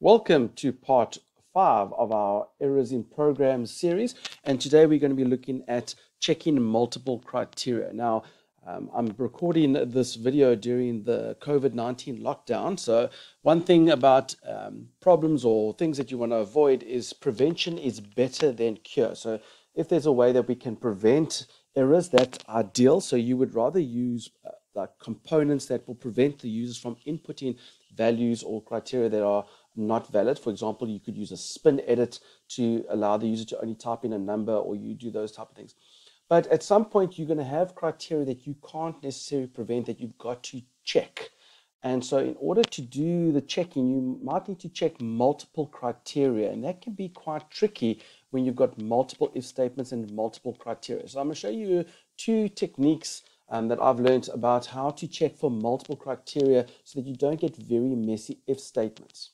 Welcome to part five of our Errors in Programs series. And today we're going to be looking at checking multiple criteria. Now, um, I'm recording this video during the COVID 19 lockdown. So, one thing about um, problems or things that you want to avoid is prevention is better than cure. So, if there's a way that we can prevent errors, that's ideal. So, you would rather use uh, like components that will prevent the users from inputting values or criteria that are not valid. For example, you could use a spin edit to allow the user to only type in a number or you do those type of things. But at some point, you're going to have criteria that you can't necessarily prevent that you've got to check. And so, in order to do the checking, you might need to check multiple criteria, and that can be quite tricky when you've got multiple if statements and multiple criteria. So, I'm going to show you two techniques um, that I've learned about how to check for multiple criteria so that you don't get very messy if statements.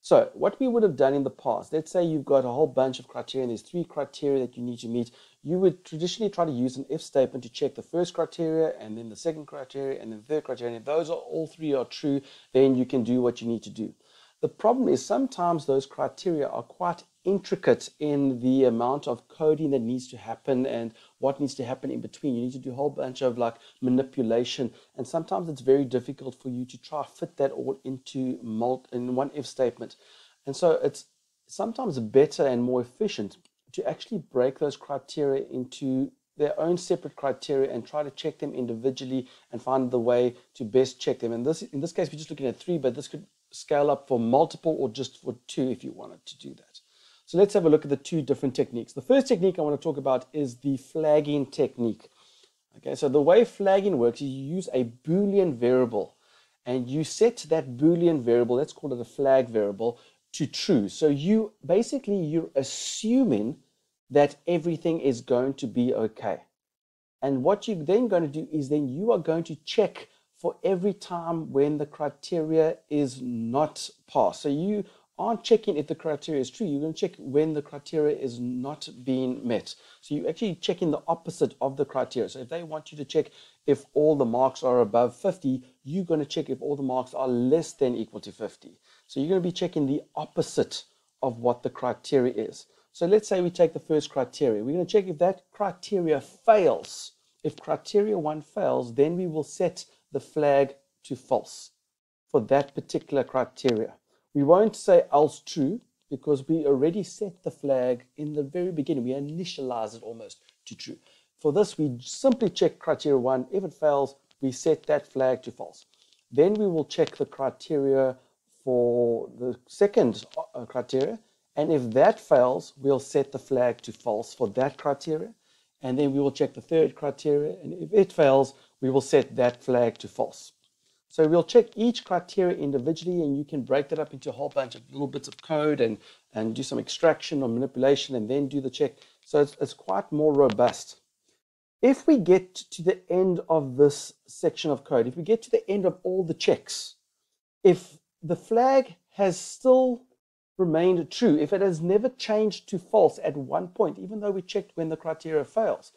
So what we would have done in the past, let's say you've got a whole bunch of criteria and there's three criteria that you need to meet. You would traditionally try to use an if statement to check the first criteria and then the second criteria and then the third criteria. And if those are all three are true, then you can do what you need to do. The problem is sometimes those criteria are quite intricate in the amount of coding that needs to happen and what needs to happen in between. You need to do a whole bunch of like manipulation, and sometimes it's very difficult for you to try to fit that all into multi, in one if statement. And so it's sometimes better and more efficient to actually break those criteria into their own separate criteria and try to check them individually and find the way to best check them. And this, in this case, we're just looking at three, but this could scale up for multiple or just for two if you wanted to do that. So let's have a look at the two different techniques. The first technique I want to talk about is the flagging technique. Okay, so the way flagging works is you use a Boolean variable and you set that Boolean variable, let's call it a flag variable, to true. So you basically you're assuming that everything is going to be okay. And what you're then going to do is then you are going to check for every time when the criteria is not passed. So you aren't checking if the criteria is true. You're going to check when the criteria is not being met. So you're actually checking the opposite of the criteria. So if they want you to check if all the marks are above 50, you're going to check if all the marks are less than equal to 50. So you're going to be checking the opposite of what the criteria is. So let's say we take the first criteria. We're going to check if that criteria fails. If criteria one fails, then we will set the flag to false for that particular criteria. We won't say else true because we already set the flag in the very beginning. We initialize it almost to true. For this, we simply check criteria one. If it fails, we set that flag to false. Then we will check the criteria for the second uh, criteria. And if that fails, we'll set the flag to false for that criteria. And then we will check the third criteria. And if it fails, we will set that flag to false. So we'll check each criteria individually and you can break that up into a whole bunch of little bits of code and, and do some extraction or manipulation and then do the check. So it's, it's quite more robust. If we get to the end of this section of code, if we get to the end of all the checks, if the flag has still remained true, if it has never changed to false at one point, even though we checked when the criteria fails,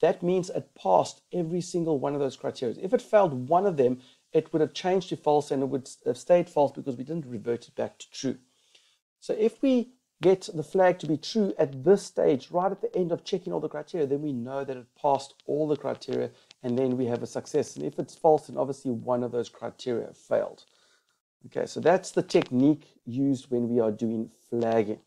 that means it passed every single one of those criteria. If it failed one of them, it would have changed to false and it would have stayed false because we didn't revert it back to true. So if we get the flag to be true at this stage, right at the end of checking all the criteria, then we know that it passed all the criteria and then we have a success. And if it's false, then obviously one of those criteria failed. Okay, so that's the technique used when we are doing flagging.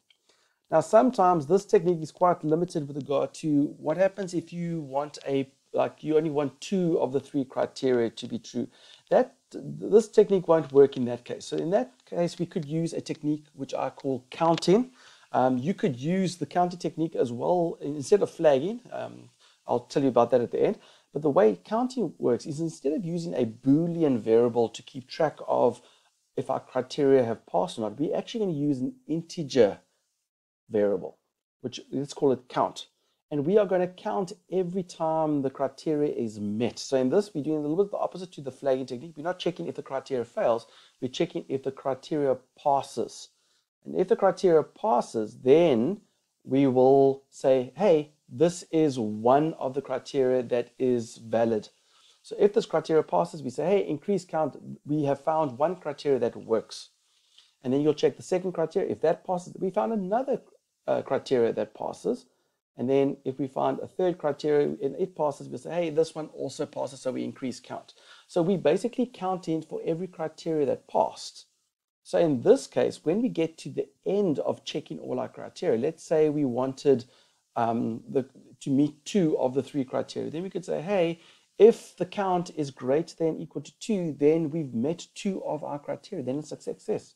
Now, sometimes this technique is quite limited with regard to what happens if you want a like you only want two of the three criteria to be true. That this technique won't work in that case. So in that case, we could use a technique which I call counting. Um, you could use the counting technique as well instead of flagging. Um, I'll tell you about that at the end. But the way counting works is instead of using a Boolean variable to keep track of if our criteria have passed or not, we're actually going to use an integer variable, which let's call it count and we are going to count every time the criteria is met. So in this, we're doing a little bit the opposite to the flagging technique. We're not checking if the criteria fails, we're checking if the criteria passes. And if the criteria passes, then we will say, hey, this is one of the criteria that is valid. So if this criteria passes, we say, hey, increase count, we have found one criteria that works. And then you'll check the second criteria. If that passes, we found another uh, criteria that passes. And then if we find a third criteria and it passes, we say, hey, this one also passes, so we increase count. So we basically count in for every criteria that passed. So in this case, when we get to the end of checking all our criteria, let's say we wanted um, the, to meet two of the three criteria, then we could say, hey, if the count is greater than equal to two, then we've met two of our criteria, then it's a success.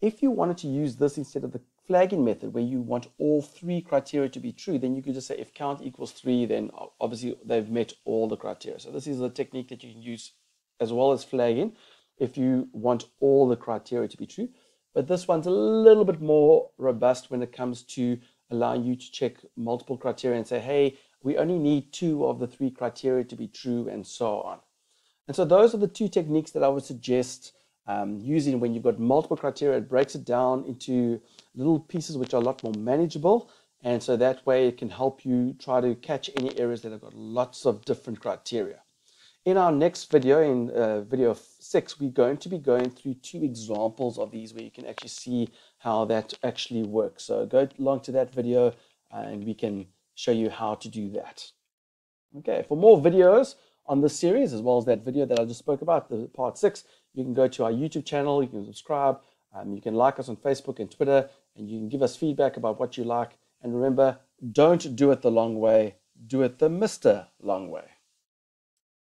If you wanted to use this instead of the flagging method where you want all three criteria to be true, then you could just say if count equals three, then obviously they've met all the criteria. So this is a technique that you can use as well as flagging if you want all the criteria to be true. But this one's a little bit more robust when it comes to allowing you to check multiple criteria and say, hey, we only need two of the three criteria to be true and so on. And so those are the two techniques that I would suggest um, using when you've got multiple criteria. It breaks it down into little pieces which are a lot more manageable. And so that way it can help you try to catch any areas that have got lots of different criteria. In our next video, in uh, video six, we're going to be going through two examples of these where you can actually see how that actually works. So go along to that video and we can show you how to do that. Okay, for more videos on this series, as well as that video that I just spoke about, the part six, you can go to our YouTube channel, you can subscribe, um, you can like us on Facebook and Twitter, and you can give us feedback about what you like. And remember, don't do it the long way, do it the Mr. Long way.